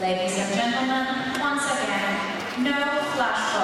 Ladies and gentlemen, once again, no flash